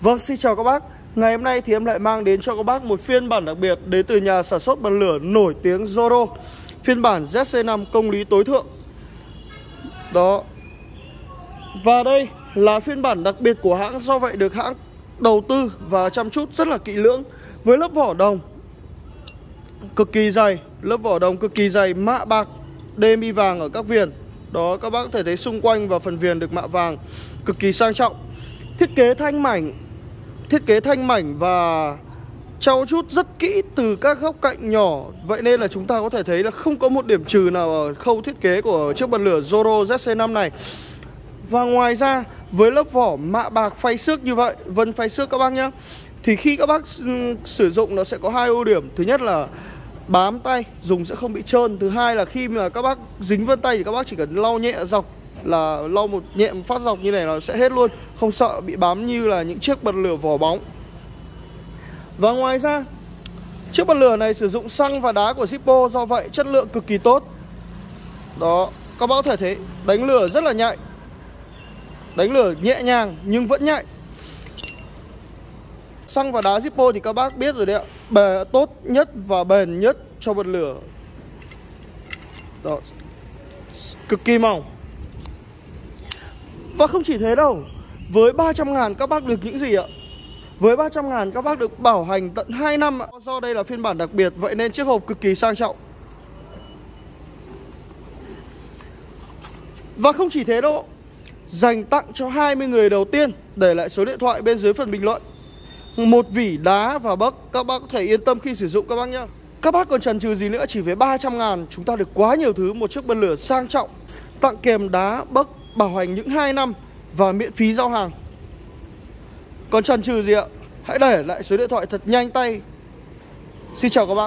Vâng, xin chào các bác. Ngày hôm nay thì em lại mang đến cho các bác một phiên bản đặc biệt Đến từ nhà sản xuất bật lửa nổi tiếng Zoro Phiên bản ZC5 công lý tối thượng. Đó. Và đây là phiên bản đặc biệt của hãng Do vậy được hãng đầu tư và chăm chút rất là kỹ lưỡng Với lớp vỏ đồng Cực kỳ dày Lớp vỏ đồng cực kỳ dày Mạ bạc DMI vàng ở các viền. Đó các bác có thể thấy xung quanh và phần viền được mạ vàng Cực kỳ sang trọng. Thiết kế thanh mảnh Thiết kế thanh mảnh và trau chút rất kỹ từ các góc cạnh nhỏ. Vậy nên là chúng ta có thể thấy là không có một điểm trừ nào ở khâu thiết kế của chiếc bật lửa Zoro ZC5 này. Và ngoài ra, với lớp vỏ mạ bạc phay xước như vậy, Vân phay xước các bác nhé Thì khi các bác ừ, sử dụng nó sẽ có hai ưu điểm. Thứ nhất là bám tay, dùng sẽ không bị trơn. Thứ hai là khi mà các bác dính vân tay thì các bác chỉ cần lau nhẹ dọc là lau một nhẹ một phát dọc như này nó sẽ hết luôn, Không sợ bị bám như là những chiếc bật lửa vỏ bóng. Và ngoài ra, Chiếc bật lửa này sử dụng xăng và đá của Zippo, Do vậy chất lượng cực kỳ tốt. Đó, Các bác có thể thấy, đánh lửa rất là nhạy. Đánh lửa nhẹ nhàng nhưng vẫn nhạy. Xăng và đá Zippo thì các bác biết rồi đấy ạ. Bề tốt nhất và bền nhất cho bật lửa. Đó, Cực kỳ mỏng và không chỉ thế đâu Với 300 ngàn các bác được những gì ạ? Với 300 ngàn các bác được bảo hành tận 2 năm ạ. Do đây là phiên bản đặc biệt Vậy nên chiếc hộp cực kỳ sang trọng. Và không chỉ thế đâu Dành tặng cho 20 người đầu tiên Để lại số điện thoại bên dưới phần bình luận. Một vỉ đá và bấc Các bác có thể yên tâm khi sử dụng các bác nhá. Các bác còn chần chừ gì nữa Chỉ với 300 ngàn Chúng ta được quá nhiều thứ Một chiếc bật lửa sang trọng. Tặng kèm đá, bấc bảo hành những 2 năm và miễn phí giao hàng. Còn chần chừ gì ạ? Hãy để lại số điện thoại thật nhanh tay. Xin chào các bác.